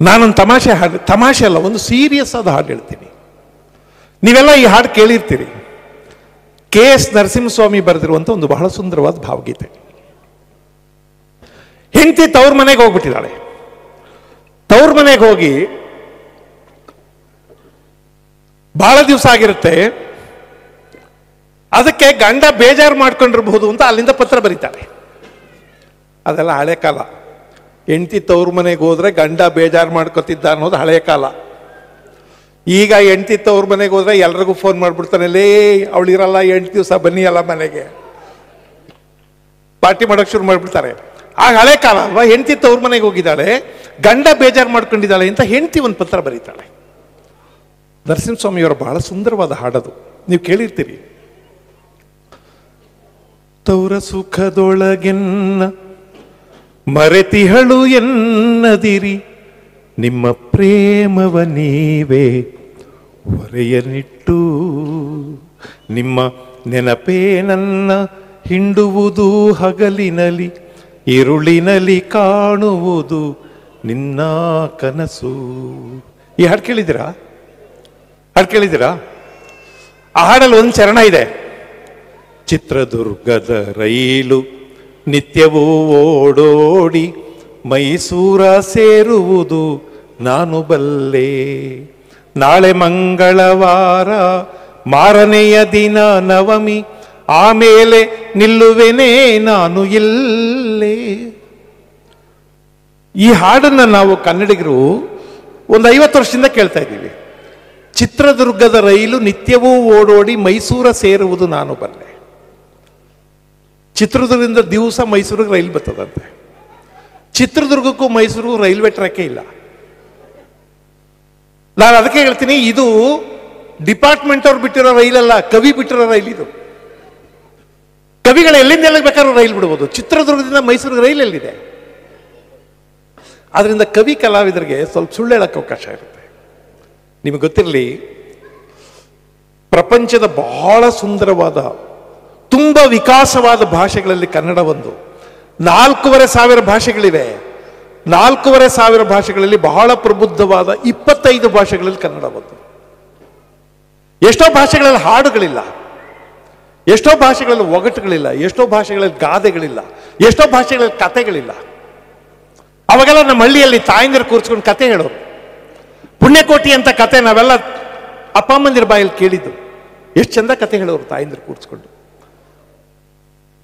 ನಾನೊಂದು ತಮಾಷೆ ಹಾಡು, ತಮಾಷೆ ಅಲ್ಲ, ಒಂದು ಸೀರಿಯಸ್ ಆದ ಹಾಡು ಹೇಳ್ತೀನಿ. ನೀವೆಲ್ಲ ಈ ಹಾಡು ಕೇಳಿರ್ತೀರಿ. ಕೆ ಎಸ್ ನರಸಿಂಹಸ್ವಾಮಿ ಬರೆದಿರುವಂಥ ಒಂದು ಬಹಳ ಸುಂದರವಾದ ಭಾವಗೀತೆ. ಹೆಂಡತಿ ತವ್ರ ಮನೆಗೆ ಹೋಗ್ಬಿಟ್ಟಿದ್ದಾಳೆ. ತವ್ರ ಮನೆಗೆ ಹೋಗಿ ಬಹಳ ದಿವಸ ಆಗಿರುತ್ತೆ. ಅದಕ್ಕೆ ಗಂಡ ಬೇಜಾರು ಮಾಡ್ಕೊಂಡಿರಬಹುದು ಅಂತ ಅಲ್ಲಿಂದ ಪತ್ರ ಬರೀತಾರೆ ಅದೆಲ್ಲ ಹಳೆ ಕಾಲ. ಹೆಂಡತಿ ತವ್ರ ಮನೆಗೆ ಹೋದ್ರೆ ಗಂಡ ಬೇಜಾರು ಮಾಡ್ಕೊತಿದ್ದ ಅನ್ನೋದು ಹಳೆಯ ಕಾಲ. ಈಗ ಹೆಂಡತಿ ತವ್ರ ಮನೆಗೆ ಹೋದ್ರೆ ಎಲ್ರಿಗೂ ಫೋನ್ ಮಾಡಿಬಿಡ್ತಾನೆ, ಲೇ ಅವಳಿರಲ್ಲ ಎಂಟು ದಿವಸ ಬನ್ನಿ ಅಲ್ಲ ಮನೆಗೆ. ಪಾರ್ಟಿ ಮಾಡೋಕೆ ಶುರು ಮಾಡ್ಬಿಡ್ತಾರೆ. ಆಗ ಹಳೆ ಕಾಲ ಅಲ್ವಾ, ಹೆಂಡತಿ ತವ್ರ ಮನೆಗೆ ಹೋಗಿದ್ದಾಳೆ, ಗಂಡ ಬೇಜಾರು ಮಾಡ್ಕೊಂಡಿದ್ದಾಳೆ ಅಂತ ಹೆಂಡತಿ ಒಂದು ಪತ್ರ ಬರೀತಾಳೆ. ನರಸಿಂಹಸ್ವಾಮಿಯವರು ಬಹಳ ಸುಂದರವಾದ ಹಾಡದು. ನೀವು ಕೇಳಿರ್ತೀರಿ. ತೌರ ಸುಖದೊಳಗೆನ್ನ ಮರೆತಿಹಳು ಎನ್ನದಿರಿ. ನಿಮ್ಮ ಪ್ರೇಮವ ನೀವೇ ಹೊರೆಯನಿಟ್ಟು. ನಿಮ್ಮ ನೆನಪೇ ನನ್ನ ಹಿಂಡುವುದು ಹಗಲಿನಲಿ ಇರುಳಿನಲಿ ಕಾಣುವುದು ನಿನ್ನ ಕನಸು. ಈ ಹಾಡು ಕೇಳಿದ್ದೀರಾ? ಹಾಡು ಕೇಳಿದ್ದೀರಾ? ಆ ಹಾಡಲ್ಲಿ ಒಂದು ಚರಣ ಇದೆ. ಚಿತ್ರದುರ್ಗದ ರೈಲು ನಿತ್ಯವೂ ಓಡೋಡಿ ಮೈಸೂರ ಸೇರುವುದು ನಾನು ಬಲ್ಲೆ. ನಾಳೆ ಮಂಗಳವಾರ ಮಾರನೆಯ ದಿನ ನವಮಿ, ಆಮೇಲೆ ನಿಲ್ಲುವೆನೇ ನಾನು ಇಲ್ಲೇ. ಈ ಹಾಡನ್ನ ನಾವು ಕನ್ನಡಿಗರು ಒಂದು ಐವತ್ತು ವರ್ಷದಿಂದ ಕೇಳ್ತಾ ಇದ್ದೀವಿ. ಚಿತ್ರದುರ್ಗದ ರೈಲು ನಿತ್ಯವೂ ಓಡೋಡಿ ಮೈಸೂರ ಸೇರುವುದು ನಾನು ಬಲ್ಲೆ. ಚಿತ್ರದುರ್ಗದಿಂದ ದಿವಸ ಮೈಸೂರಿಗೆ ರೈಲ್ ಬರ್ತದಂತೆ. ಚಿತ್ರದುರ್ಗಕ್ಕೂ ಮೈಸೂರಿಗೂ ರೈಲ್ವೆ ಟ್ರ್ಯಾಕೇ ಇಲ್ಲ. ನಾನು ಅದಕ್ಕೆ ಹೇಳ್ತೀನಿ, ಇದು ಡಿಪಾರ್ಟ್ಮೆಂಟ್ ಅವ್ರು ಬಿಟ್ಟಿರೋ ರೈಲಲ್ಲ ಕವಿ ಬಿಟ್ಟಿರೋ ರೈಲ್ ಇದು. ಕವಿಗಳು ಎಲ್ಲಿಂದ ಎಲ್ಲಿಗೆ ಬೇಕಾದ್ರೂ ರೈಲ್ ಬಿಡ್ಬೋದು. ಚಿತ್ರದುರ್ಗದಿಂದ ಮೈಸೂರಿಗೆ ರೈಲ್ ಎಲ್ಲಿದೆ? ಆದ್ರಿಂದ ಕವಿ ಕಲಾವಿದರಿಗೆ ಸ್ವಲ್ಪ ಸುಳ್ಳು ಹೇಳಕ್ಕೆ ಅವಕಾಶ ಇರುತ್ತೆ. ನಿಮಗೆ ಗೊತ್ತಿರಲಿ, ಪ್ರಪಂಚದ ಬಹಳ ಸುಂದರವಾದ ತುಂಬ ವಿಕಾಸವಾದ ಭಾಷೆಗಳಲ್ಲಿ ಕನ್ನಡ ಒಂದು. ನಾಲ್ಕೂವರೆ ಸಾವಿರ ಭಾಷೆಗಳಿವೆ. ನಾಲ್ಕೂವರೆ ಸಾವಿರ ಭಾಷೆಗಳಲ್ಲಿ ಬಹಳ ಪ್ರಬುದ್ಧವಾದ ಇಪ್ಪತ್ತೈದು ಭಾಷೆಗಳಲ್ಲಿ ಕನ್ನಡ ಒಂದು. ಎಷ್ಟೋ ಭಾಷೆಗಳಲ್ಲಿ ಹಾಡುಗಳಿಲ್ಲ. ಎಷ್ಟೋ ಭಾಷೆಗಳಲ್ಲಿ ಒಗಟುಗಳಿಲ್ಲ. ಎಷ್ಟೋ ಭಾಷೆಗಳಲ್ಲಿ ಗಾದೆಗಳಿಲ್ಲ. ಎಷ್ಟೋ ಭಾಷೆಗಳಲ್ಲಿ ಕತೆಗಳಿಲ್ಲ. ಅವಾಗೆಲ್ಲ ನಮ್ಮ ಹಳ್ಳಿಯಲ್ಲಿ ತಾಯಂದಿರು ಕೂರಿಸ್ಕೊಂಡು ಕತೆ ಹೇಳೋರು. ಪುಣ್ಯಕೋಟಿ ಅಂತ ಕತೆ ನಾವೆಲ್ಲ ಅಪ್ಪ ಅಮ್ಮಂದಿರ ಬಾಯಲ್ಲಿ ಕೇಳಿದ್ದು. ಎಷ್ಟು ಚಂದ ಕತೆ ಹೇಳೋರು ತಾಯಂದಿರು ಕೂರ್ಸ್ಕೊಂಡು.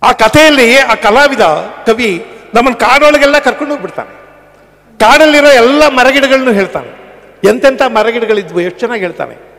ಆ ಕಥೆಯಲ್ಲಿ, ಆ ಕಲಾವಿದ ಕವಿ ನಮ್ಮನ್ನು ಕಾಡೊಳಗೆಲ್ಲ ಕರ್ಕೊಂಡು ಹೋಗ್ಬಿಡ್ತಾನೆ. ಕಾಡಲ್ಲಿರೋ ಎಲ್ಲ ಮರಗಿಡಗಳನ್ನು ಹೇಳ್ತಾನೆ. ಎಂತೆಂಥ ಮರಗಿಡಗಳಿದ್ವು, ಎಷ್ಟು ಚೆನ್ನಾಗಿ ಹೇಳ್ತಾನೆ.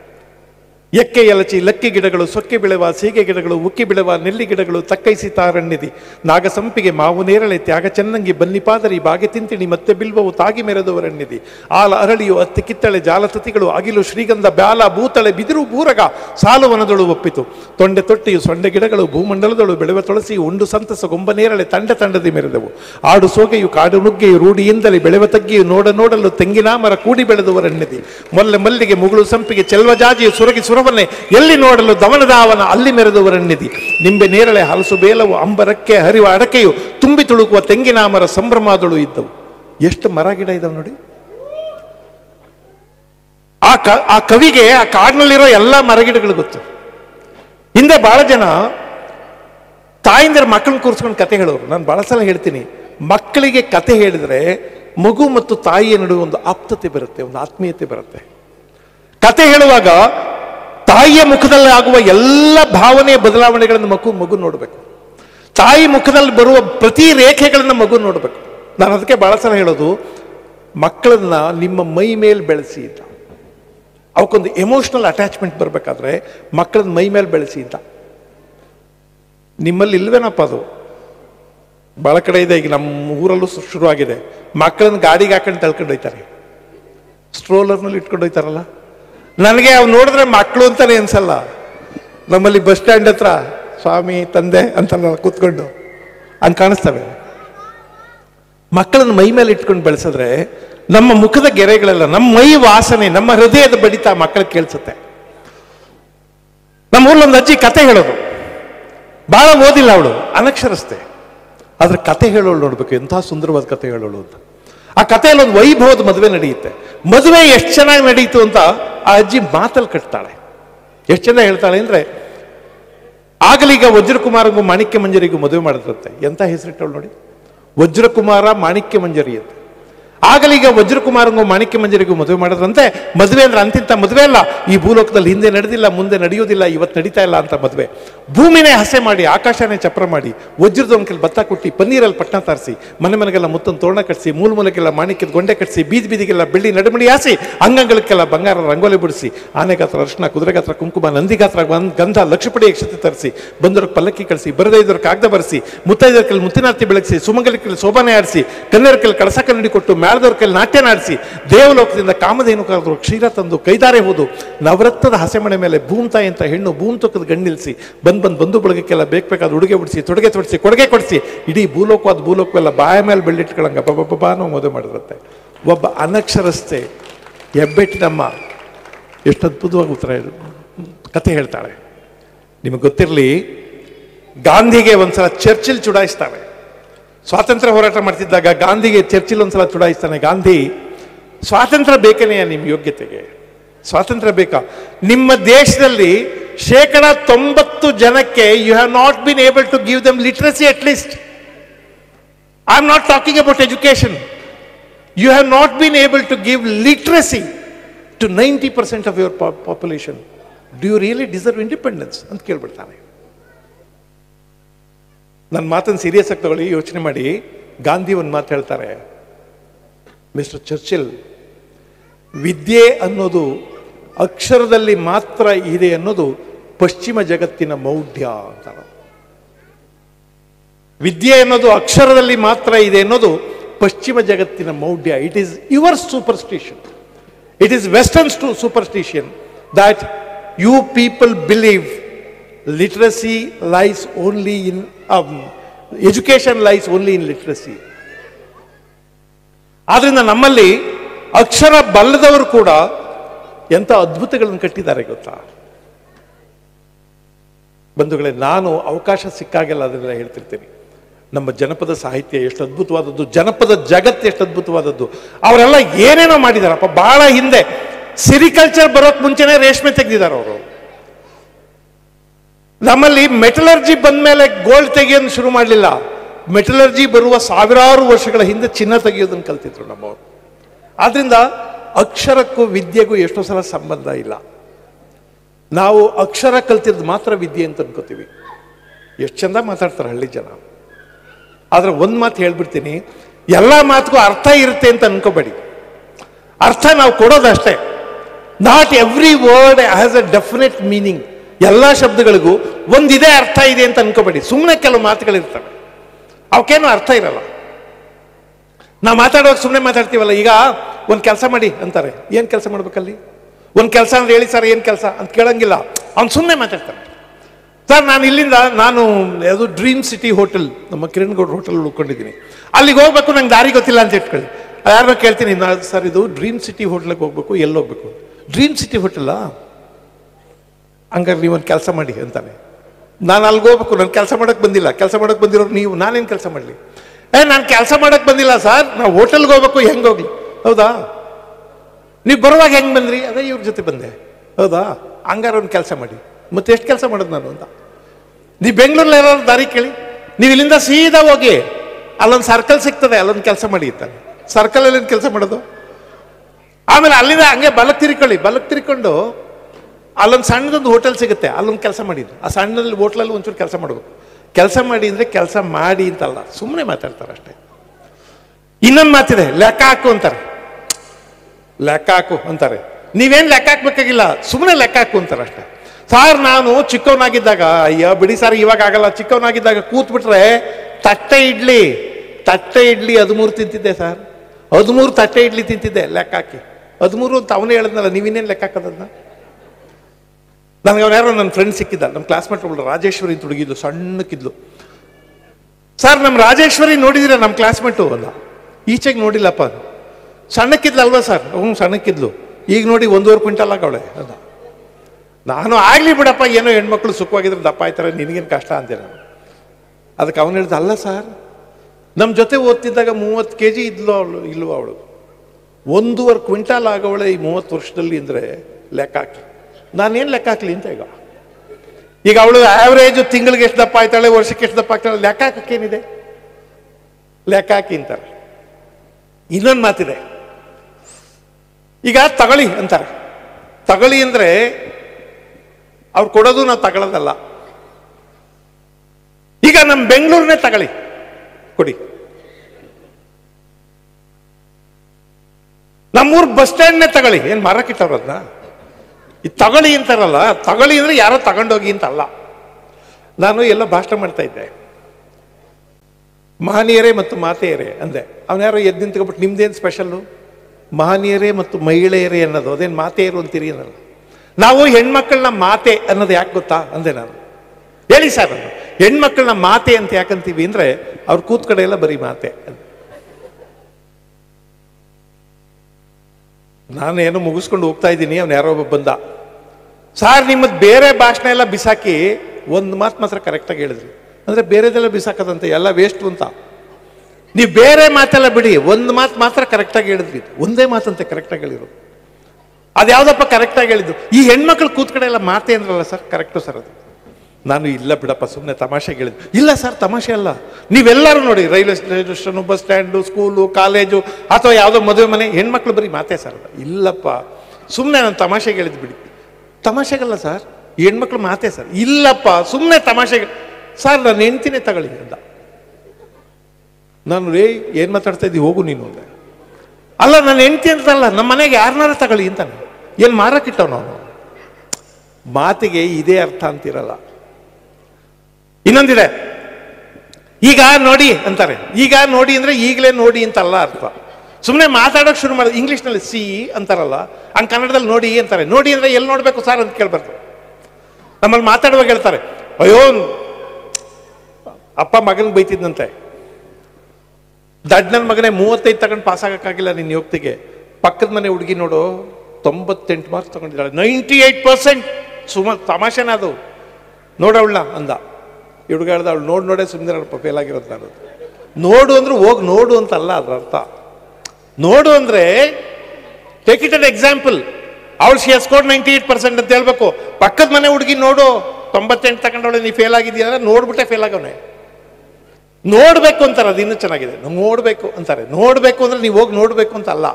ಎಕ್ಕೆ ಎಲಚಿ, ಲಕ್ಕಿ ಗಿಡಗಳು, ಸೊಕ್ಕೆ ಬಿಳವ, ಸೀಗೆ ಗಿಡಗಳು, ಉಕ್ಕಿ ಬಿಳವ, ನೆಲ್ಲಿ ಗಿಡಗಳು, ತಕ್ಕೈಸಿ ತಾರಣ್ಯದಿ ನಾಗಸಂಪಿಗೆ ಮಾವು ನೇರಳೆ, ತ್ಯಾಗ ಚೆನ್ನಂಗಿ ಬನ್ನಿಪಾದರಿ ಬಾಗೆ ತಿಂತಿಣಿ, ಮತ್ತೆ ಬಿಲ್ವವು ತಾಗಿ ಮೆರೆದವರಣ್ಣಿದಿ. ಆಲ ಅರಳಿಯು, ಅತ್ತಿ ಕಿತ್ತಳೆ ಜಾಲತತಿಗಳು ಅಗಿಲು, ಶ್ರೀಗಂಧ, ಬ್ಯಾಲ, ಭೂತಳೆ, ಬಿದಿರು, ಬೂರಗ, ಸಾಲುವನದಳು ಒಪ್ಪಿತು. ತೊಂಡೆ ತೊಟ್ಟಿಯು, ಸೊಂಡೆ ಗಿಡಗಳು, ಭೂಮಂಡಲದಳು ಬೆಳೆವ ತುಳಸಿ, ಉಂಡು ಸಂತಸ, ಗೊಂಬ ನೇರಳೆ, ತಂಡ ತಂಡದಿ ಮೆರೆದವು. ಆಡು ಸೋಗೆಯು, ಕಾಡು ನುಗ್ಗೆಯು, ರೂಢಿಯಿಂದಲೇ ಬೆಳೆವ ತಗ್ಗಿಯು, ನೋಡ ನೋಡಲು ತೆಂಗಿನಾಮರ ಕೂಡಿ ಬೆಳೆದವರಣ್ಣಿದಿ. ಮೊಲ್ಲೆ ಮಲ್ಲಿಗೆ ಮುಗುಳು ಸಂಪಿಗೆ ಚೆಲ್ವಜಾಜಿಯು ಸುರಗಿ ಸುರವನ್ನೇ ಎಲ್ಲಿ ನೋಡಲು ದವನದಾವನ ಅಲ್ಲಿ ಮೆರೆದುವರನ್ನಿಧಿ ನಿಂಬೆ ನೇರಳೆ ಹಲಸು ಬೇಲವು ಅಂಬರಕ್ಕೆ, ಹರಿವ ಅಡಕೆಯು ತುಂಬಿ ತುಳುಕುವ ತೆಂಗಿನ ಮರ ಸಂಭ್ರಮಾದಳು ಇದ್ದವು. ಎಷ್ಟು ಮರ ಗಿಡ ನೋಡಿ? ಆ ಕ, ಆ ಕವಿಗೆ, ಆ ಕಾಡಿನಲ್ಲಿರೋ ಎಲ್ಲ ಮರಗಿಡಗಳು ಗೊತ್ತು. ಹಿಂದೆ ಬಹಳ ಜನ ತಾಯಿಂದರ ಮಕ್ಕಳನ್ನ ಕೂರಿಸ್ಕೊಂಡು ಕತೆ ಹೇಳೋರು. ನಾನು ಬಹಳ ಸಲ ಹೇಳ್ತೀನಿ. ಮಕ್ಕಳಿಗೆ ಕತೆ ಹೇಳಿದ್ರೆ ಮಗು ಮತ್ತು ತಾಯಿಯ ನಡುವೆ ಒಂದು ಆಪ್ತತೆ ಬರುತ್ತೆ, ಒಂದು ಆತ್ಮೀಯತೆ ಬರುತ್ತೆ. ಕತೆ ಹೇಳುವಾಗ ತಾಯಿಯ ಮುಖದಲ್ಲಿ ಆಗುವ ಎಲ್ಲ ಭಾವನೆಯ ಬದಲಾವಣೆಗಳನ್ನು ಮಗು ಮಗು ನೋಡಬೇಕು. ತಾಯಿ ಮುಖದಲ್ಲಿ ಬರುವ ಪ್ರತಿ ರೇಖೆಗಳನ್ನು ಮಗು ನೋಡಬೇಕು. ನಾನು ಅದಕ್ಕೆ ಭಾಳ ಸಲ ಹೇಳೋದು, ಮಕ್ಕಳನ್ನ ನಿಮ್ಮ ಮೈ ಮೇಲೆ ಬೆಳೆಸಿ ಅಂತ. ಅವಕ್ಕೊಂದು ಎಮೋಷನಲ್ ಅಟ್ಯಾಚ್ಮೆಂಟ್ ಬರಬೇಕಾದ್ರೆ ಮಕ್ಕಳನ್ನ ಮೈ ಮೇಲೆ ಬೆಳೆಸಿ ಅಂತ. ನಿಮ್ಮಲ್ಲಿ ಇಲ್ವೇನಪ್ಪ ಅದು? ಭಾಳ ಕಡೆ ಇದೆ, ಈಗ ನಮ್ಮ ಊರಲ್ಲೂ ಶುರುವಾಗಿದೆ. ಮಕ್ಕಳನ್ನ ಗಾಡಿಗೆ ಹಾಕೊಂಡು ತಳ್ಕೊಂಡು ಹೋಯ್ತಾರೆ. ಸ್ಟ್ರೋಲರ್ನಲ್ಲಿ ಇಟ್ಕೊಂಡು ಹೋಯ್ತಾರಲ್ಲ? ನನಗೆ ಅವ್ನು ನೋಡಿದ್ರೆ ಮಕ್ಕಳು ಅಂತಲೇ ಅನ್ಸಲ್ಲ. ನಮ್ಮಲ್ಲಿ ಬಸ್ ಸ್ಟ್ಯಾಂಡ್ ಹತ್ರ, ಸ್ವಾಮಿ, ತಂದೆ, ಅಂತ ಕೂತ್ಕೊಂಡು, ಹಂಗೆ ಕಾಣಿಸ್ತವೆ. ಮಕ್ಕಳನ್ನ ಮೈ ಮೇಲೆ ಇಟ್ಕೊಂಡು ಬೆಳೆಸಿದ್ರೆ ನಮ್ಮ ಮುಖದ ಗೆರೆಗಳೆಲ್ಲ, ನಮ್ಮ ಮೈ ವಾಸನೆ, ನಮ್ಮ ಹೃದಯದ ಬಡಿತ ಮಕ್ಕಳಿಗೆ ಕೇಳಿಸುತ್ತೆ. ನಮ್ಮ ಊರ್ಲೊಂದು ಅಜ್ಜಿ ಕತೆ ಹೇಳೋದು. ಭಾಳ ಓದಿಲ್ಲ ಅವಳು ಅನಕ್ಷರಸ್ತೆ ಆದ್ರೆ ಕತೆ ಹೇಳೋಳು ನೋಡ್ಬೇಕು, ಎಂಥ ಸುಂದರವಾದ ಕತೆ ಹೇಳೋಳು ಅಂತ. ಆ ಕಥೆಯಲ್ಲಿ ಒಂದು ವೈಭವದ ಮದುವೆ ನಡೆಯುತ್ತೆ. ಮದುವೆ ಎಷ್ಟು ಚೆನ್ನಾಗಿ ನಡೆಯಿತು ಅಂತ ಆ ಅಜ್ಜಿ ಮಾತಲ್ಲಿ ಕಟ್ತಾಳೆ. ಎಷ್ಟು ಚೆನ್ನಾಗಿ ಹೇಳ್ತಾಳೆ ಅಂದ್ರೆ, ಆಗಲೀಗ ವಜ್ರಕುಮಾರಗೂ ಮಾಣಿಕ್ಯ ಮಂಜರಿಗೂ ಮದುವೆ ಮಾಡಿದ್ರಂತೆ. ಎಂಥ ಹೆಸರಿಟ್ಟವಳು ನೋಡಿ. ವಜ್ರಕುಮಾರ ಮಾಣಿಕ್ಯ ಮಂಜರಿ ಅಂತ. ಆಗಲೀಗ ವಜ್ರಕುಮಾರಂಗೂ ಮಾಣಿಕ್ಯ ಮಂಜರಿಗೂ ಮದುವೆ ಮಾಡಿದ್ರಂತೆ. ಮದುವೆ ಅಂದ್ರೆ ಅಂತಿಂತ ಮದುವೆ ಅಲ್ಲ. ಈ ಭೂಲೋಕದಲ್ಲಿ ಹಿಂದೆ ನಡೆದಿಲ್ಲ, ಮುಂದೆ ನಡೆಯೋದಿಲ್ಲ ಇವತ್ತು ನಡೀತಾ ಇಲ್ಲ ಅಂತ ಮದುವೆ. ಭೂಮಿನೇ ಹಸೆ ಮಾಡಿ, ಆಕಾಶನೇ ಚಪ್ರ ಮಾಡಿ, ವಜ್ರದ ಒಂದು ಭತ್ತ ಕೊಟ್ಟು, ಪನ್ನೀರಲ್ಲಿ ಪಟ್ಟಣ ತಾರಿಸಿ, ಮನೆ ಮನೆಗೆಲ್ಲ ಮುತ್ತೊಂದು ತೋರಣ ಕಟ್ಟಿಸಿ ಮೂಲ ಮೂಲಕ್ಕೆಲ್ಲ ಮಾಣಿಕ್ಯದ ಗೊಂಡೆ ಕಟ್ಟಿಸಿ ಬೀದಿ ಬೀದಿಗೆಲ್ಲ ಬೆಳ್ಳಿ ನಡುಮಡಿ ಹಾಸಿ ಅಂಗಂಗಳಕ್ಕೆಲ್ಲ ಬಂಗಾರ ರಂಗೋಲಿ ಬಿಡಿಸಿ ಆನೆ ಗಾತ್ರ ಅರ್ಶನ, ಕುದುರೆ ಗಾತ್ರ, ಕುಂಕುಮ, ನಂದಿ ಗಾತ್ರ ಗಂಧ- ಲಕ್ಷಪಡಿ ಯಕ್ಷತೆ ತರಿಸಿ ಬಂದವ್ರಿಗೆ ಪಲ್ಲಕ್ಕಿ ಕಳಿಸಿ ಬರದೈದವ್ರ ಕಾಗದ ಬರೆಸಿ ಮುತ್ತೈದರ ಕೈಲಿ ಮುತ್ತಿನಾರ್ತಿ ಬೆಳಗಿಸಿ ಸುಮಂಗಲ ಕೈಲಿ ಶೋಭಾನೆ ಆಡಿಸಿ ಕನ್ನಡ ಕೈಲಿ ಕಳಸ ಕನ್ನಡಿ ಕೊಟ್ಟು ಮೇಳದವ್ರ ಕೈಲಿ ನಾಟ್ಯ ನಾಡಿಸಿ ದೇವಲೋಕದಿಂದ ಕಾಮಧೇನು ಕರೆದ್ರು ಕ್ಷೀರ ತಂದು ಕೈದಾರೆ ಹೋದು ನವರತ್ನದ ಹಸೆಮಣೆ ಮೇಲೆ ಭೂಮ್ತಾಯಿ ಅಂತ ಹೆಣ್ಣು ಭೂಮ್ ಗಣ್ಣಿಲ್ಸಿ ಬಂದ್ ಬಂದ್ ಬಂಧು ಬಳಗಕ್ಕೆಲ್ಲ ಬೇಕು ಬೇಕಾದ ಉಡುಗೆ ಬಿಡಿಸಿ ತೊಡುಗೆ ತೊಡಿಸಿ, ಕೊಡುಗೆ ಕೊಡಿಸಿ, ಇಡೀ ಭೂಲೋಕವಾದ ಭೂಲೋಕವೆಲ್ಲ ಬಾಯ ಮೇಲೆ ಬೆಳ್ಳಿಟ್ಕೊಳಂಗ ಬಬ್ಬ ಅನ್ನೋ ಮದುವೆ ಮಾಡಿರುತ್ತೆ ಒಬ್ಬ ಅನಕ್ಷರಸ್ಥೆ ಹೆಬ್ಬೆಟ್ಟಿನಮ್ಮ ಎಷ್ಟು ಅದ್ಭುತವಾಗಿ ಉತ್ತರ ಇದು. ಕತೆ ಹೇಳ್ತಾಳೆ. ನಿಮಗೆ ಗೊತ್ತಿರಲಿ, ಗಾಂಧಿಗೆ ಒಂದ್ಸಲ ಚರ್ಚಿಲ್ ಚುಡಾಯಿಸ್ತಾವೆ ಸ್ವಾತಂತ್ರ್ಯ ಹೋರಾಟ ಮಾಡ್ತಿದ್ದಾಗ ಗಾಂಧಿಗೆ ಚರ್ಚಿಲ್ ಒಂದ್ಸಲ ಚುಡಾಯಿಸ್ತಾನೆ. ಗಾಂಧಿ, ಸ್ವಾತಂತ್ರ್ಯ ಬೇಕನೆಯ ನಿಮ್ಮ ಯೋಗ್ಯತೆಗೆ? ಸ್ವಾತಂತ್ರ್ಯ ಬೇಕಾ? ನಿಮ್ಮ ದೇಶದಲ್ಲಿ ಶೇಕಡ ತೊಂಬತ್ತು ಜನಕ್ಕೆ you have not been able to give them literacy at least I am not talking about education you have not been able to give literacy to ninety percent of your population do you really deserve independence ಅಂತ ಕೇಳ್ಬಿಡ್ತಾನೆ ನನ್ನ ಮಾತನ್ನು serious ಆಗಿ ತಗೊಳ್ಳಿ, ಯೋಚನೆ ಮಾಡಿ. ಗಾಂಧಿ ಒಂದು ಮಾತು ಹೇಳ್ತಾರೆ. ಮಿಸ್ಟರ್ ಚರ್ಚಿಲ್ ವಿದ್ಯೆ ಅನ್ನೋದು ಅಕ್ಷರದಲ್ಲಿ ಮಾತ್ರ ಇದೆ ಅನ್ನೋದು ಪಶ್ಚಿಮ ಜಗತ್ತಿನ ಮೌಢ್ಯ ಅಂತಾರೆ. ವಿದ್ಯೆ ಅನ್ನೋದು ಅಕ್ಷರದಲ್ಲಿ ಮಾತ್ರ ಇದೆ ಅನ್ನೋದು ಪಶ್ಚಿಮ ಜಗತ್ತಿನ ಮೌಢ್ಯ. It is your superstition it is western superstition that you people believe literacy only only in education lies only in literacy ಆದ್ರಿಂದ ನಮ್ಮಲ್ಲಿ ಅಕ್ಷರ ಬಲ್ಲದವರು ಕೂಡ ಎಂಥ ಅದ್ಭುತಗಳನ್ನು ಕಟ್ಟಿದ್ದಾರೆ ಗೊತ್ತಾ? ಬಂಧುಗಳೇ, ನಾನು ಅವಕಾಶ ಸಿಕ್ಕಾಗೆಲ್ಲ ಅದನ್ನೆಲ್ಲ ಹೇಳ್ತಿರ್ತೀನಿ. ನಮ್ಮ ಜನಪದ ಸಾಹಿತ್ಯ ಎಷ್ಟು ಅದ್ಭುತವಾದದ್ದು, ಜನಪದ ಜಗತ್ತು ಎಷ್ಟು ಅದ್ಭುತವಾದದ್ದು, ಅವರೆಲ್ಲ ಏನೇನೋ ಮಾಡಿದಾರಪ್ಪ. ಬಹಳ ಹಿಂದೆ ಸಿರಿಕಲ್ಚರ್ ಬರೋಕ್ ಮುಂಚೆನೆ ರೇಷ್ಮೆ ತೆಗೆದಿದ್ದಾರೆ ಅವರು. ನಮ್ಮಲ್ಲಿ ಮೆಟಲರ್ಜಿ ಬಂದ ಮೇಲೆ ಗೋಲ್ಡ್ ತೆಗೆಯೋದು ಶುರು ಮಾಡಲಿಲ್ಲ. ಮೆಟಲರ್ಜಿ ಬರುವ ಸಾವಿರಾರು ವರ್ಷಗಳ ಹಿಂದೆ ಚಿನ್ನ ತೆಗೆಯೋದನ್ನು ಕಲ್ತಿದ್ರು ನಮ್ಮವರು. ಆದ್ರಿಂದ ಅಕ್ಷರಕ್ಕೂ ವಿದ್ಯೆಗೂ ಎಷ್ಟೋ ಸಲ ಸಂಬಂಧ ಇಲ್ಲ. ನಾವು ಅಕ್ಷರ ಕಲ್ತಿದ್ದು ಮಾತ್ರ ವಿದ್ಯೆ ಅಂತ ಅನ್ಕೋತೀವಿ. ಎಷ್ಟು ಚಂದ ಮಾತಾಡ್ತಾರೆ ಹಳ್ಳಿ ಜನ. ಆದರೆ ಒಂದು ಮಾತು ಹೇಳ್ಬಿಡ್ತೀನಿ, ಎಲ್ಲ ಮಾತಿಗೂ ಅರ್ಥ ಇರುತ್ತೆ ಅಂತ ಅನ್ಕೋಬೇಡಿ. ಅರ್ಥ ನಾವು ಕೊಡೋದಷ್ಟೇ. Not every word has a definite meaning ಎಲ್ಲ ಶಬ್ದಗಳಿಗೂ ಒಂದಿದೆ ಅರ್ಥ ಇದೆ ಅಂತ ಅನ್ಕೋಬೇಡಿ. ಸುಮ್ಮನೆ ಕೆಲವು ಮಾತುಗಳಿರ್ತವೆ. ಅವಕ್ಕೇನು ಅರ್ಥ ಇರಲ್ಲ. ನಾವು ಮಾತಾಡುವಾಗ ಸುಮ್ಮನೆ ಮಾತಾಡ್ತೀವಲ್ಲ, ಈಗ ಒಂದು ಕೆಲಸ ಮಾಡಿ ಅಂತಾರೆ. ಏನು ಕೆಲಸ ಮಾಡ್ಬೇಕಲ್ಲಿ? ಒಂದು ಕೆಲಸ ಅಂದ್ರೆ ಹೇಳಿ ಸರ್, ಏನು ಕೆಲಸ ಅಂತ ಕೇಳಂಗಿಲ್ಲ. ಅವ್ನು ಸುಮ್ಮನೆ ಮಾತಾಡ್ತಾನೆ. ಸರ್, ನಾನು ಇಲ್ಲಿಂದ, ನಾನು ಯಾವುದು ಡ್ರೀಮ್ ಸಿಟಿ ಹೋಟೆಲ್ ನಮ್ಮ ಕಿರಣ್ ಗೌಡ್ ಹೋಟೆಲ್ ಉಳ್ಕೊಂಡಿದ್ದೀನಿ. ಅಲ್ಲಿಗೆ ಹೋಗ್ಬೇಕು, ನಂಗೆ ದಾರಿ ಗೊತ್ತಿಲ್ಲ ಅಂತ ಇಟ್ಕೊಳ್ಳಿ. ಯಾರನ್ನೋ ಕೇಳ್ತೀನಿ, ನಾ ಸರ್, ಇದು ಡ್ರೀಮ್ ಸಿಟಿ ಹೋಟ್ಲಿಗೆ ಹೋಗ್ಬೇಕು, ಎಲ್ಲಿ ಹೋಗ್ಬೇಕು ಡ್ರೀಮ್ ಸಿಟಿ ಹೋಟೆಲ್ಲಾ ಹಂಗಾರೆ ನೀವೊಂದು ಕೆಲಸ ಮಾಡಿ ಅಂತಾನೆ. ನಾನು ಅಲ್ಲಿಗೆ ಹೋಗ್ಬೇಕು, ನಾನು ಕೆಲಸ ಮಾಡೋಕ್ಕೆ ಬಂದಿಲ್ಲ. ಕೆಲಸ ಮಾಡೋಕ್ಕೆ ಬಂದಿರೋರು ನೀವು, ನಾನೇನು ಕೆಲಸ ಮಾಡಲಿ? ಏ, ನಾನು ಕೆಲಸ ಮಾಡೋಕ್ಕೆ ಬಂದಿಲ್ಲ ಸರ್. ನಾವು ಹೋಟೆಲ್ಗೆ ಹೋಗ್ಬೇಕು, ಹೆಂಗೆ ಹೋಗ್ಲಿ? ಹೌದಾ? ನೀವು ಬರುವಾಗ ಹೆಂಗೆ ಬಂದ್ರಿ? ಅದೇ ಇವ್ರ ಜೊತೆ ಬಂದೆ. ಹೌದಾ? ಹಂಗಾರೆ ಒಂದು ಕೆಲಸ ಮಾಡಿ. ಮತ್ತೆ ಎಷ್ಟು ಕೆಲಸ ಮಾಡೋದು ನಾನು ಅಂತ. ನೀವು ಬೆಂಗಳೂರಲ್ಲಿ ಯಾರು ದಾರಿ ಕೇಳಿ? ನೀವು ಇಲ್ಲಿಂದ ಸೀದಾ ಹೋಗಿ ಅಲ್ಲೊಂದು ಸರ್ಕಲ್ ಸಿಗ್ತದೆ, ಅಲ್ಲೊಂದು ಕೆಲಸ ಮಾಡಿ ಅಂತಾನೆ. ಸರ್ಕಲಲ್ಲಿ ಏನು ಕೆಲಸ ಮಾಡೋದು? ಆಮೇಲೆ ಅಲ್ಲಿಂದ ಹಂಗೆ ಬಲಕ್ಕೆ ತಿರ್ಕೊಳ್ಳಿ ಬಲಕ್ಕೆ ತಿರ್ಕೊಂಡು ಅಲ್ಲೊಂದು ಸಣ್ಣದೊಂದು ಹೋಟೆಲ್ ಸಿಗುತ್ತೆ. ಅಲ್ಲೊಂದು ಕೆಲಸ ಮಾಡಿದ್ದು ಆ ಸಣ್ಣದಲ್ಲಿ ಹೋಟ್ಲಲ್ಲಿ ಒಂಚೂರು ಕೆಲಸ ಮಾಡಬೇಕು. ಕೆಲಸ ಮಾಡಿ ಅಂದರೆ ಕೆಲಸ ಮಾಡಿ ಅಂತಲ್ಲ. ಸುಮ್ಮನೆ ಮಾತಾಡ್ತಾರೆ ಅಷ್ಟೇ. ಇನ್ನೊಂದು ಮಾತಿದೆ, ಲೆಕ್ಕ ಹಾಕು ಅಂತಾರೆ. ಲೆಕ್ಕ ಹಾಕು ಅಂತಾರೆ. ನೀವೇನು ಲೆಕ್ಕ ಹಾಕ್ಬೇಕಾಗಿಲ್ಲ. ಸುಮ್ಮನೆ ಲೆಕ್ಕ ಹಾಕು ಅಂತಾರೆ ಅಷ್ಟೇ. ಸಾರ್, ನಾನು ಚಿಕ್ಕವನಾಗಿದ್ದಾಗ, ಅಯ್ಯ ಬಿಡಿ ಸರ್, ಇವಾಗ ಆಗಲ್ಲ. ಚಿಕ್ಕವನಾಗಿದ್ದಾಗ ಕೂತ್ಬಿಟ್ರೆ, ತಟ್ಟೆ ಇಡ್ಲಿ ತಟ್ಟೆ ಇಡ್ಲಿ ಹದಿಮೂರು ತಿಂತಿದ್ದೆ ಸರ್. ಹದಿಮೂರು ತಟ್ಟೆ ಇಡ್ಲಿ ತಿಂತಿದ್ದೆ. ಲೆಕ್ಕ ಹಾಕಿ. ಹದಿಮೂರು ಅಂತ ಅವನೇ ಹೇಳಿದ್ನಲ್ಲ, ನೀವಿನ್ನೇನು ಲೆಕ್ಕ ಹಾಕೋದನ್ನ ನನಗೆ ಅವ್ನು ಯಾರೋ ನನ್ನ ಫ್ರೆಂಡ್ ಸಿಕ್ಕಿದ್ದ ನಮ್ಮ ಕ್ಲಾಸ್ಮೇಟ್ ಒಬ್ಳು ರಾಜೇಶ್ವರಿ ಅಂತ ಹುಡುಗಿದ್ಲು, ಸಣ್ಣಕ್ಕಿದ್ಲು. ಸರ್ ನಮ್ಮ ರಾಜೇಶ್ವರಿ ನೋಡಿದಿರ ನಮ್ಮ ಕ್ಲಾಸ್ಮೇಟು ಅಲ್ಲ ಈಚೆಗೆ ನೋಡಿಲ್ಲಪ್ಪ ಸಣ್ಣಕ್ಕಿದ್ಲು ಅಲ್ವಾ ಸರ್ ಹ್ಞೂ, ಸಣ್ಣಕ್ಕಿದ್ಲು. ಈಗ ನೋಡಿ ಒಂದೂವರೆ ಕ್ವಿಂಟಲ್ ಆಗವಳೆ ಅಲ್ಲ ನಾನು ಆಗಲಿ ಬಿಡಪ್ಪ, ಏನೋ ಹೆಣ್ಮಕ್ಳು ಸುಖವಾಗಿದ್ರೆ ದಪ್ಪ ಆಯ್ತಾರೆ, ನಿನಗೇನು ಕಷ್ಟ? ಅಂತೆ ನಾನು. ಅದಕ್ಕೆ ಅವನು ಹೇಳ್ದ, ಅಲ್ಲ ಸರ್ ನಮ್ಮ ಜೊತೆ ಓದ್ತಿದ್ದಾಗ ಮೂವತ್ತು ಕೆ ಜಿ ಇದ್ಲು ಅವಳು, ಇಲ್ವ ಅವಳು? ಒಂದೂವರೆ ಕ್ವಿಂಟಾಲ್ ಆಗವಳೆ ಈ ಮೂವತ್ತು ವರ್ಷದಲ್ಲಿ ಅಂದರೆ ಲೆಕ್ಕ ಹಾಕಿ. ನಾನೇನು ಲೆಕ್ಕ ಹಾಕ್ಲಿ ಅಂತ ಈಗ. ಈಗ ಅವಳು ಆವ್ರೇಜ್ ತಿಂಗಳಿಗೆ ಎಷ್ಟು ದಪ್ಪ ಆಯ್ತಾಳೆ, ವರ್ಷಕ್ಕೆ ಎಷ್ಟು ದಪ್ಪ ಆಗ್ತಾಳೆ, ಲೆಕ್ಕ ಹಾಕಕ್ಕೇನಿದೆ? ಲೆಕ್ಕ ಹಾಕಿ ಅಂತಾರೆ. ಇನ್ನೊಂದು ಮಾತಿದೆ. ಈಗ ತಗೊಳ್ಳಿ ಅಂತಾರೆ. ತಗೊಳ್ಳಿ ಅಂದ್ರೆ ಅವ್ರು ಕೊಡೋದು ನಾವು ತಗೊಳ್ಳೋದಲ್ಲ ಈಗ ನಮ್ಮ ಬೆಂಗಳೂರನ್ನೇ ತಗೊಳ್ಳಿ. ಕೊಡಿ. ನಮ್ಮೂರು ಬಸ್ ಸ್ಟ್ಯಾಂಡ್ನೇ ತಗೊಳ್ಳಿ. ಏನು ಮಾರಕ್ಕಿಟ್ಟವ್ರ ಅದನ್ನ ಈ ತಗೊಳ್ಳಿ ಅಂತಾರಲ್ಲ, ತಗೊಳ್ಳಿ ಅಂದ್ರೆ ಯಾರೋ ತಗೊಂಡೋಗಿ ಅಂತ ಅಲ್ಲ ನಾನು ಎಲ್ಲ ಭಾಷಣ ಮಾಡ್ತಾ ಇದ್ದೆ. ಮಹನೀಯರೇ ಮತ್ತು ಮಾತೆಯರೇ ಅಂದೆ. ಅವನ್ಯಾರೋ ಎದ್ದು ನಿಂತ್ಕೊಬಿಟ್ಟು ನಿಮ್ದೇನು ಸ್ಪೆಷಲ್ಲು ಮಹನೀಯರೇ ಮತ್ತು ಮಹಿಳೆಯರೇ ಅನ್ನೋದು, ಅದೇನು ಮಾತೆಯರು ಅಂತೀರಿ ಅನ್ನಲ್ಲ ನಾವು ಹೆಣ್ಮಕ್ಳನ್ನ ಮಾತೆ ಅನ್ನೋದು ಯಾಕೆ ಗೊತ್ತಾ ಅಂದೆ ನಾನು. ಹೇಳಿ ಸರ್, ಹೆಣ್ಮಕ್ಳನ್ನ ಮಾತೆ ಅಂತ ಯಾಕಂತೀವಿ ಅಂದರೆ, ಅವ್ರ ಕೂತ್ಕಡೆ ಎಲ್ಲ ಬರೀ ಮಾತೆ ನಾನು ಏನೋ ಮುಗಿಸ್ಕೊಂಡು ಹೋಗ್ತಾ ಇದ್ದೀನಿ, ಅವ್ನು ಯಾರೋ ಒಬ್ಬ ಬಂದ. ಸಾರ್, ನಿಮ್ಮದು ಬೇರೆ ಭಾಷಣ ಎಲ್ಲ ಬಿಸಾಕಿ ಒಂದು ಮಾತು ಮಾತ್ರ ಕರೆಕ್ಟಾಗಿ ಹೇಳಿದ್ರಿ. ಅಂದರೆ ಬೇರೆದೆಲ್ಲ ಬಿಸಾಕದಂತೆ, ಎಲ್ಲ ವೇಸ್ಟ್ ಅಂತ ನೀವು ಬೇರೆ ಮಾತೆಲ್ಲ ಬಿಡಿ, ಒಂದು ಮಾತು ಮಾತ್ರ ಕರೆಕ್ಟಾಗಿ ಹೇಳಿದ್ರಿ. ಒಂದೇ ಮಾತಂತೆ ಕರೆಕ್ಟಾಗಿ ಹೇಳಿರೋದು. ಅದ್ಯಾವ್ದಪ್ಪ ಕರೆಕ್ಟಾಗಿ ಹೇಳಿದ್ದು? ಈ ಹೆಣ್ಮಕ್ಳು ಕೂತ್ಕಡೆ ಎಲ್ಲ ಮಾತೇ ಅಂದ್ರಲ್ಲ ಸರ್ ಕರೆಕ್ಟು ಸರ್ ಅದು. ನಾನು ಇಲ್ಲ ಬಿಡಪ್ಪ ಸುಮ್ಮನೆ ತಮಾಷೆ ಹೇಳಿದ್ದು ಇಲ್ಲ ಸರ್, ತಮಾಷೆ ಅಲ್ಲ. ನೀವೆಲ್ಲರೂ ನೋಡಿ, railway station, bus stand, school, college, ಅಥವಾ ಯಾವುದೋ ಮದುವೆ ಮನೆ, ಹೆಣ್ಮಕ್ಳು ಬರೀ ಮಾತೇ ಸರ್. ಇಲ್ಲಪ್ಪ. ಸುಮ್ಮನೆ ನಾನು ತಮಾಷೆಗೆ ಹೇಳಿದ್ದು ಬಿಡಿ. ತಮಾಷೆಗಲ್ಲ ಸರ್, ಹೆಣ್ಮಕ್ಳು ಮಾತೇ ಸರ್. ಇಲ್ಲಪ್ಪ ಸುಮ್ಮನೆ ತಮಾಷೆಗೆ ಸರ್, ನಾನು ಹೆಂಡ್ತಿನೇ ತಗೊಳ್ಳಿ ಅಂದ ನಾನು ರೇ ಏನು ಮಾತಾಡ್ತಾ ಇದ್ದೀವಿ ಹೋಗು ನೀನು ಅಂದೆ ಅಲ್ಲ, ನಾನು ಹೆಂಡ್ತಿ ಅಂತಲ್ಲ, ನಮ್ಮ ಮನೆಗೆ ಯಾರನ್ನಾರ ತಗೊಳ್ಳಿ ಅಂತಾನೆ ಏನು ಮಾರಕ್ಕಿಟ್ಟವನು ಅವನು? ಮಾತಿಗೆ ಇದೇ ಅರ್ಥ ಅಂತಿರಲ್ಲ. ಇನ್ನೊಂದಿದೆ. ಈಗ ನೋಡಿ ಅಂತಾರೆ. ಈಗ ನೋಡಿ ಅಂದರೆ ಈಗಲೇ ನೋಡಿ ಅಂತಲ್ಲ ಅರ್ಥ. ಸುಮ್ಮನೆ ಮಾತಾಡೋಕೆ ಶುರು ಮಾಡೋದು ಇಂಗ್ಲೀಷ್ನಲ್ಲಿ ಸಿ ಅಂತಾರಲ್ಲ, ಹಂಗೆ ಕನ್ನಡದಲ್ಲಿ ನೋಡಿ ಅಂತಾರೆ. ನೋಡಿ ಅಂದರೆ ಎಲ್ಲಿ ನೋಡಬೇಕು ಸರ್ ಅಂತ ಕೇಳ್ಬಾರ್ದು. ನಮ್ಮಲ್ಲಿ ಮಾತಾಡುವಾಗ ಹೇಳ್ತಾರೆ, ಅಯ್ಯೋ, ಅಪ್ಪ ಮಗನಿಗೆ ಬೈತಿದ್ನಂತೆ. ದಡ್ಡನ ಮಗನೇ ಮೂವತ್ತೈದು ತಗೊಂಡು ಪಾಸ್ ಆಗೋಕ್ಕಾಗಿಲ್ಲ ನಿನ್ನ ಯೋಗ್ತಿಗೆ ಪಕ್ಕದ ಮನೆ ಹುಡುಗಿ ನೋಡು, ತೊಂಬತ್ತೆಂಟು ಮಾರ್ಕ್ಸ್ ತಗೊಂಡಿದ್ದಾಳೆ. ನೈಂಟಿ ಏಯ್ಟ್ ಪರ್ಸೆಂಟ್ ಸುಮ, ತಮಾಷೆನ ಅದು. ನೋಡವಳ ಅಂದ. ಈ ಹುಡುಗ ಹೇಳ್ದ ಅವಳು ನೋಡಿ ನೋಡೇ ಸುಮ್ಮನೆ ಫೇಲ್ ಆಗಿರೋದು ನಾನು. ನೋಡು ಅಂದ್ರೆ ಹೋಗಿ ನೋಡು ಅಂತ ಅಲ್ಲ ಅದ್ರ ಅರ್ಥ. ನೋಡು ಅಂದ್ರೆ ಟೇಕ್ ಇಟ್ ಅನ್ ಎಕ್ಸಾಂಪಲ್ ಅವಳು she score ninety eight percent ಅಂತ ಹೇಳ್ಬೇಕು. ಪಕ್ಕದ ಮನೆ ಹುಡುಗಿ ನೋಡು, ತೊಂಬತ್ತೆಂಟು ತಗೊಂಡವಳೆ ನೀ ಫೇಲ್ ಆಗಿದೆಯಾ ಅಂದ್ರೆ ನೋಡ್ಬಿಟ್ಟೆ ಫೇಲ್ ಆಗವನೆ. ನೋಡ್ಬೇಕು ಅಂತಾರೆ, ಅದು ಇನ್ನೂ ಚೆನ್ನಾಗಿದೆ. ನೋಡಬೇಕು ಅಂತಾರೆ. ನೋಡ್ಬೇಕು ಅಂದ್ರೆ ನೀವು ಹೋಗಿ ನೋಡ್ಬೇಕು ಅಂತ ಅಲ್ಲ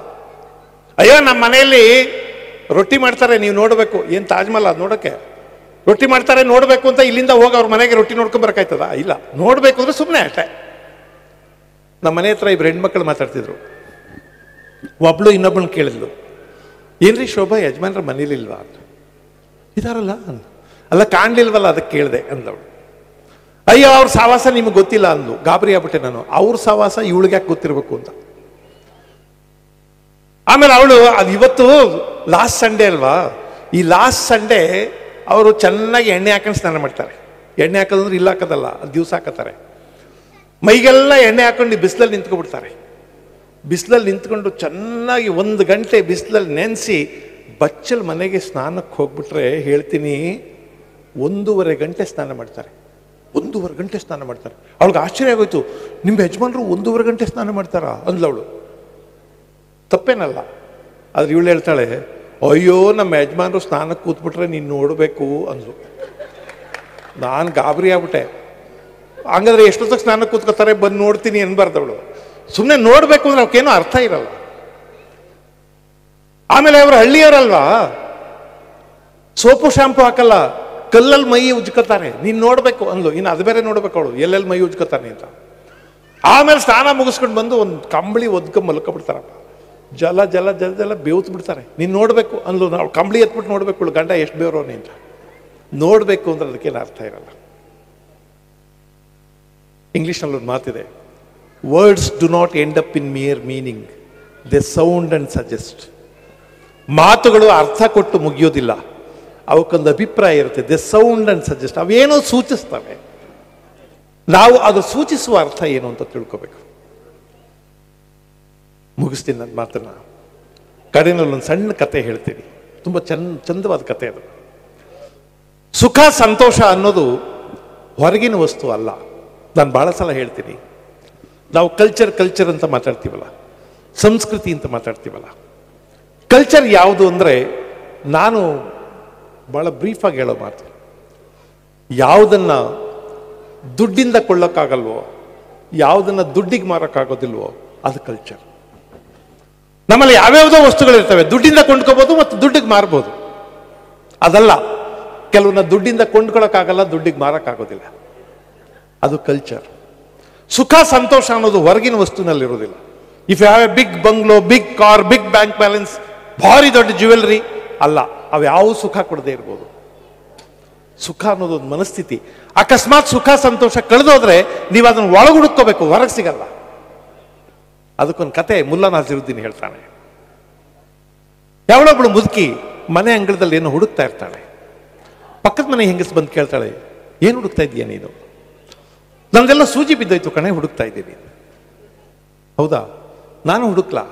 ಅಯ್ಯೋ ನಮ್ಮ ಮನೆಯಲ್ಲಿ ರೊಟ್ಟಿ ಮಾಡ್ತಾರೆ, ನೀವು ನೋಡಬೇಕು. ಏನು ತಾಜ್ಮಹಲ್ ಅದು ನೋಡೋಕ್ಕೆ? ರೊಟ್ಟಿ ಮಾಡ್ತಾರೆ, ನೋಡಬೇಕು ಅಂತ ಇಲ್ಲಿಂದ ಹೋಗಿ ಅವ್ರ ಮನೆಗೆ ರೊಟ್ಟಿ ನೋಡ್ಕೊಂಡು ಬರಕಾಯ್ತದ? ಇಲ್ಲ. ನೋಡಬೇಕು ಅಂದ್ರೆ ಸುಮ್ಮನೆ ಅಷ್ಟೇ. ನಮ್ಮ ಮನೆ ಹತ್ರ ಇಬ್ರು ಹೆಣ್ಮಕ್ಳು ಮಾತಾಡ್ತಿದ್ರು. ಒಬ್ಳು ಇನ್ನೊಬ್ಬಳನ್ನ ಕೇಳಿದ್ಲು. ಏನ್ರಿ ಶೋಭಾ, ಯಜಮಾನ್ರ ಮನೇಲಿಲ್ವಾ ಅಂತ. ಇದಾರಲ್ಲ ಅಂದ ಅಲ್ಲ, ಕಾಣ್ಲಿಲ್ವಲ್ಲ ಅದಕ್ಕೆ ಕೇಳಿದೆ ಅಂದವಳು. ಅಯ್ಯೋ, ಅವ್ರ ಸಹವಾಸ ನಿಮ್ಗೆ ಗೊತ್ತಿಲ್ಲ ಅಂದ್ಲು. ಗಾಬರಿ ಆಗ್ಬಿಟ್ಟೆ ನಾನು. ಅವ್ರ ಸಹವಾಸ ಇವಳಿಗೆ ಯಾಕೆ ಗೊತ್ತಿರಬೇಕು ಅಂತ. ಆಮೇಲೆ ಅವಳು, ಅದು ಇವತ್ತು ಲಾಸ್ಟ್ ಸಂಡೇ ಅಲ್ವಾ? ಈ ಲಾಸ್ಟ್ ಸಂಡೇ ಅವರು ಚೆನ್ನಾಗಿ ಎಣ್ಣೆ ಹಾಕೊಂಡು ಸ್ನಾನ ಮಾಡ್ತಾರೆ. ಎಣ್ಣೆ ಹಾಕೋದಂದ್ರೆ ಇಲ್ಲ ಹಾಕೋದಲ್ಲ, ಅದು ದಿವಸ ಹಾಕತ್ತಾರೆ. ಮೈಗೆಲ್ಲ ಎಣ್ಣೆ ಹಾಕೊಂಡು ಬಿಸಿಲಲ್ಲಿ ನಿಂತ್ಕೊಬಿಡ್ತಾರೆ ಬಿಸಿಲಲ್ಲಿ ನಿಂತ್ಕೊಂಡು ಚೆನ್ನಾಗಿ ಒಂದು ಗಂಟೆ ಬಿಸಿಲಲ್ಲಿ ನೆನೆಸಿ ಬಚ್ಚಲ್ ಮನೆಗೆ ಸ್ನಾನಕ್ಕೆ ಹೋಗ್ಬಿಟ್ರೆ ಹೇಳ್ತೀನಿ, ಒಂದೂವರೆ ಗಂಟೆ ಸ್ನಾನ ಮಾಡ್ತಾರೆ. ಒಂದೂವರೆ ಗಂಟೆ ಸ್ನಾನ ಮಾಡ್ತಾರೆ. ಅವ್ಳಿಗೆ ಆಶ್ಚರ್ಯ ಆಗೋಯ್ತು ನಿಮ್ಮ ಯಜಮಾನರು ಒಂದೂವರೆ ಗಂಟೆ ಸ್ನಾನ ಮಾಡ್ತಾರಾ? ಅಂದ್ಲವಳು ತಪ್ಪೇನಲ್ಲ. ಆದ್ರೆ ಇವಳು ಹೇಳ್ತಾಳೆ ಅಯ್ಯೋ, ನಮ್ಮ ಯಜಮಾನರು ಸ್ನಾನಕ್ಕೆ ಕೂತ್ಬಿಟ್ರೆ ನೀನು ನೋಡಬೇಕು ಅಂದರು. ನಾನು ಗಾಬರಿ ಆಗ್ಬಿಟ್ಟೆ. ಹಂಗಾದ್ರೆ ಎಷ್ಟೊತ್ತಿಗೆ ಸ್ನಾನಕ್ಕೆ ಕೂತ್ಕೋತಾರೆ ಬಂದು ನೋಡ್ತೀನಿ ಅನ್ಬಾರ್ದವಳು. ಸುಮ್ಮನೆ ನೋಡಬೇಕು ಅಂದ್ರೆ ಅವಕ್ಕೇನೋ ಅರ್ಥ ಇರಲ್ಲ. ಆಮೇಲೆ ಅವರು ಹಳ್ಳಿಯವರಲ್ವಾ ಸೋಪು ಶಾಂಪು ಹಾಕಲ್ಲ ಕಲ್ಲಲ್ಲಿ ಮೈ ಉಜ್ಕೋತಾರೆ ನೀನು ನೋಡಬೇಕು ಅಂದ್ಲು. ಇನ್ನು ಅದು ಬೇರೆ ನೋಡ್ಬೇಕು ಅವಳು. ಎಲ್ಲೆಲ್ಲಿ ಮೈ ಉಜ್ಕೋತಾನೆ ಅಂತ. ಆಮೇಲೆ ಸ್ನಾನ ಮುಗಿಸ್ಕೊಂಡು ಬಂದು ಒಂದು ಕಂಬಳಿ ಒದ್ಕೊಂಡು ಮಲ್ಕೊಬಿಡ್ತಾರಪ್ಪ. ಜಲ ಜಲ ಜಲ ಜಲ ಬೇವ್ತು ಬಿಡ್ತಾರೆ. ನೀನು ನೋಡಬೇಕು ಅಂದ್ಲು, ನಾವು ಕಂಬಳಿ ಎತ್ಬಿಟ್ಟು ನೋಡಬೇಕು ಗಂಡ ಎಷ್ಟು ಬೇರೋ ಅಂತ ನೋಡಬೇಕು ಅಂದ್ರೆ ಅದಕ್ಕೇನು ಅರ್ಥ ಇರಲ್ಲ. ಇಂಗ್ಲೀಷ್ನಲ್ಲಿ ಒಂದು ಮಾತಿದೆ words do not end up in mere meaning they sound and suggest ಮಾತುಗಳು ಅರ್ಥ ಕೊಟ್ಟು ಮುಗಿಯೋದಿಲ್ಲ. ಅವಕ್ಕೊಂದು ಅಭಿಪ್ರಾಯ ಇರುತ್ತೆ ದೆ ಸೌಂಡ್ ಅಂಡ್ ಸಜೆಸ್ಟ್ ಅವೇನೋ ಸೂಚಿಸ್ತವೆ. ನಾವು ಅದು ಸೂಚಿಸುವ ಅರ್ಥ ಏನು ಅಂತ ತಿಳ್ಕೋಬೇಕು. ಮುಗಿಸ್ತೀನಿ ನನ್ನ ಮಾತನ್ನು ಕಡೆಯಲ್ಲಿ ಒಂದು ಸಣ್ಣ ಕತೆ ಹೇಳ್ತೀನಿ. ತುಂಬ ಚಂದ ಚಂದವಾದ ಕತೆ ಅದು. ಸುಖ, ಸಂತೋಷ ಅನ್ನೋದು ಹೊರಗಿನ ವಸ್ತು ಅಲ್ಲ. ನಾನು ಭಾಳ ಸಲ ಹೇಳ್ತೀನಿ. ನಾವು ಕಲ್ಚರ್ ಕಲ್ಚರ್ ಅಂತ ಮಾತಾಡ್ತೀವಲ್ಲ. ಸಂಸ್ಕೃತಿ ಅಂತ ಮಾತಾಡ್ತೀವಲ್ಲ. ಕಲ್ಚರ್ ಯಾವುದು ಅಂದರೆ ನಾನು ಭಾಳ ಬ್ರೀಫಾಗಿ ಹೇಳೋ ಮಾತು. ಯಾವುದನ್ನು ದುಡ್ಡಿಂದ ಕೊಳ್ಳೋಕ್ಕಾಗಲ್ವೋ, ಯಾವುದನ್ನು ದುಡ್ಡಿಗೆ ಮಾರೋಕ್ಕಾಗೋದಿಲ್ವೋ, ಅದು ಕಲ್ಚರ್ ನಮ್ಮಲ್ಲಿ ಯಾವ್ಯಾವುದೋ ವಸ್ತುಗಳಿರ್ತವೆ, ದುಡ್ಡಿಂದ ಕೊಂಡ್ಕೋಬೋದು ಮತ್ತು ದುಡ್ಡಿಗೆ ಮಾರ್ಬೋದು. ಅದಲ್ಲ ಕೆಲವನ್ನ ದುಡ್ಡಿಂದ ಕೊಂಡ್ಕೊಳಕ್ಕಾಗಲ್ಲ, ದುಡ್ಡಿಗೆ ಮಾರಕ್ಕಾಗೋದಿಲ್ಲ. ಅದು ಕಲ್ಚರ್ ಸುಖ, ಸಂತೋಷ ಅನ್ನೋದು ಹೊರಗಿನ ವಸ್ತುನಲ್ಲಿರೋದಿಲ್ಲ if you have a big bungalow big car big bank balance ಭಾರಿ ದೊಡ್ಡ ಜ್ಯುವೆಲ್ರಿ ಅಲ್ಲ, ಅವು ಯಾವ ಸುಖ ಕೊಡದೇ ಇರ್ಬೋದು. ಸುಖ ಅನ್ನೋದು ಒಂದು ಮನಸ್ಥಿತಿ. ಅಕಸ್ಮಾತ್ ಸುಖ, ಸಂತೋಷ ಕಳೆದೋದ್ರೆ ನೀವು ಅದನ್ನು ಒಳಗುಡುಕೋಬೇಕು, ಹೊರಗೆ ಸಿಗಲ್ಲ. ಅದಕ್ಕೊಂದು ಕತೆ ಮುಲ್ಲಾ ನಾಸಿರುದ್ದೀನ್ ಹೇಳ್ತಾನೆ. ಯಾವಳೊಬ್ಳು ಮುದುಕಿ ಮನೆ ಅಂಗಳದಲ್ಲಿ ಏನೋ ಹುಡುಕ್ತಾ ಇರ್ತಾಳೆ. ಪಕ್ಕದ ಮನೆ ಹೆಂಗಸ್ ಬಂದು ಕೇಳ್ತಾಳೆ, ಏನು ಹುಡುಕ್ತಾ ಇದೀಯ ನೀನು? ನಂದೆಲ್ಲ ಸೂಜಿ ಬಿದ್ದೋಯ್ತು ಕಣೆ, ಹುಡುಕ್ತಾ ಇದ್ದೀನಿ. ಹೌದಾ? ನಾನು ಹುಡುಕ್ಲಾ?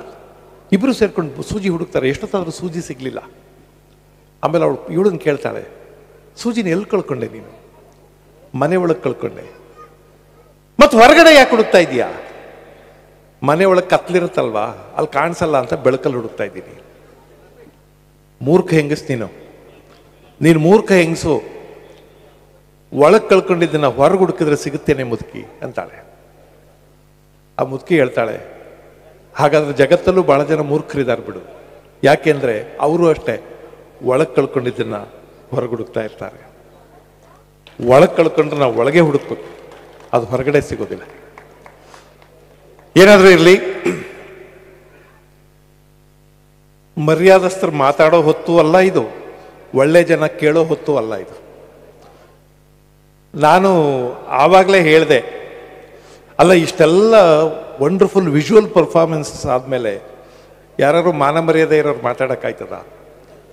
ಇಬ್ರು ಸೇರ್ಕೊಂಡು ಸೂಜಿ ಹುಡುಕ್ತಾರೆ, ಎಷ್ಟೊತ್ತಾದ್ರೂ ಸೂಜಿ ಸಿಗ್ಲಿಲ್ಲ. ಆಮೇಲೆ ಅವಳು ಇವಳನ್ನ ಕೇಳ್ತಾಳೆ, ಸೂಜಿನ ಎಲ್ಲಿ ಕಳ್ಕೊಂಡೆ ನೀನು? ಮನೆ ಒಳಗೆ ಕಳ್ಕೊಂಡೆ. ಮತ್ತು ಹೊರಗಡೆ ಯಾಕೆ ಹುಡುಕ್ತಾ ಇದೀಯಾ? ಮನೆ ಒಳಗೆ ಕತ್ಲಿರುತ್ತಲ್ವಾ? ಅಲ್ಲಿ ಕಾಣಿಸಲ್ಲ ಅಂತ ಬೆಳಕಲ್ಲಿ ಹುಡುಕ್ತಾ ಇದ್ದೀನಿ. ಮೂರ್ಖ ಹೆಂಗಸ್ ನೀನು? ನೀನು ಮೂರ್ಖ ಹೆಂಗಸು? ಒಳಗೆ ಕಳ್ಕೊಂಡಿದ್ದನ್ನ ಹೊರಗೆ ಹುಡುಕಿದ್ರೆ ಸಿಗುತ್ತೇನೆ ಮುದುಕಿ ಅಂತಾಳೆ. ಆ ಮುದುಕಿ ಹೇಳ್ತಾಳೆ, ಹಾಗಾದ್ರೆ ಜಗತ್ತಲ್ಲೂ ಬಹಳ ಜನ ಮೂರ್ಖರಿದ್ದಾರೆ ಬಿಡು. ಯಾಕೆಂದ್ರೆ ಅವರು ಅಷ್ಟೇ ಒಳಗೆ ಕಳ್ಕೊಂಡಿದ್ದನ್ನ ಹೊರಗೆ ಹುಡುಕ್ತಾ ಇರ್ತಾರೆ. ಒಳಗೆ ಕಳ್ಕೊಂಡ್ರೆ ನಾವು ಒಳಗೆ ಹುಡುಕ್ಬೇಕು. ಅದು ಹೊರಗಡೆ ಸಿಗೋದಿಲ್ಲ. ಏನಾದರೂ ಇರಲಿ. ಮರ್ಯಾದಸ್ಥರು ಮಾತಾಡೋ ಹೊತ್ತು ಅಲ್ಲ ಇದು. ಒಳ್ಳೆ ಜನ ಕೇಳೋ ಹೊತ್ತು ಅಲ್ಲ ಇದು. ನಾನು ಆವಾಗಲೇ ಹೇಳಿದೆ. ಅಲ್ಲ, ಇಷ್ಟೆಲ್ಲ ವಂಡರ್ಫುಲ್ ವಿಜುವಲ್ ಪರ್ಫಾರ್ಮೆನ್ಸ್ ಆದಮೇಲೆ ಯಾರು ಮಾನ ಮರ್ಯಾದೆ ಇರೋರು ಮಾತಾಡೋಕ್ಕಾಯ್ತದ?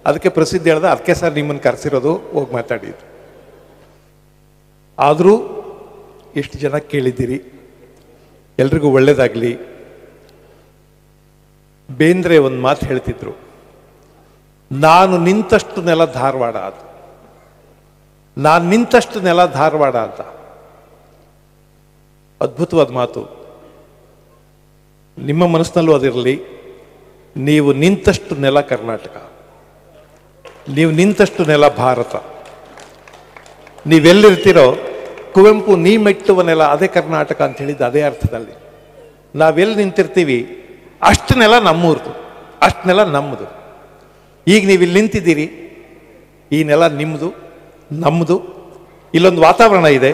ಅದಕ್ಕೆ ಪ್ರಸಿದ್ಧಿ ಹೇಳ್ದೆ, ಅದಕ್ಕೆ ಸರ್ ನಿಮ್ಮನ್ನು ಕರೆಸಿರೋದು, ಹೋಗಿ ಮಾತಾಡಿದ್ರು ಆದರೂ ಎಷ್ಟು ಜನ ಕೇಳಿದ್ದೀರಿ? ಎಲ್ರಿಗೂ ಒಳ್ಳೇದಾಗಲಿ. ಬೇಂದ್ರೆ ಒಂದು ಮಾತು ಹೇಳ್ತಿದ್ರು. ನಾನು ನಿಂತಷ್ಟು ನೆಲ ಧಾರವಾಡ ಅದು ನಾನು ನಿಂತಷ್ಟು ನೆಲ ಧಾರವಾಡ ಅಂತ. ಅದ್ಭುತವಾದ ಮಾತು. ನಿಮ್ಮ ಮನಸ್ಸಿನಲ್ಲೂ ಅದಿರಲಿ. ನೀವು ನಿಂತಷ್ಟು ನೆಲ ಕರ್ನಾಟಕ. ನೀವು ನಿಂತಷ್ಟು ನೆಲ ಭಾರತ. ನೀವೆಲ್ಲಿರ್ತೀರೋ ಕುವೆಂಪು ನೀ ಮೆಟ್ಟುವ ನೆಲ ಅದೇ ಕರ್ನಾಟಕ ಅಂತ ಹೇಳಿದ್ದು ಅದೇ ಅರ್ಥದಲ್ಲಿ. ನಾವೆಲ್ಲಿ ನಿಂತಿರ್ತೀವಿ, ಅಷ್ಟು ನೆಲ ನಮ್ಮೂರ್ದು, ಅಷ್ಟು ನೆಲ ನಮ್ಮದು. ಈಗ ನೀವು ಇಲ್ಲಿ ನಿಂತಿದ್ದೀರಿ, ಈ ನೆಲ ನಿಮ್ಮದು ನಮ್ಮದು ಇಲ್ಲೊಂದು ವಾತಾವರಣ ಇದೆ,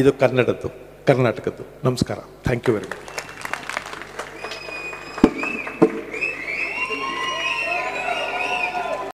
ಇದು ಕನ್ನಡದ್ದು, ಕರ್ನಾಟಕದ್ದು. ನಮಸ್ಕಾರ. Thank you very much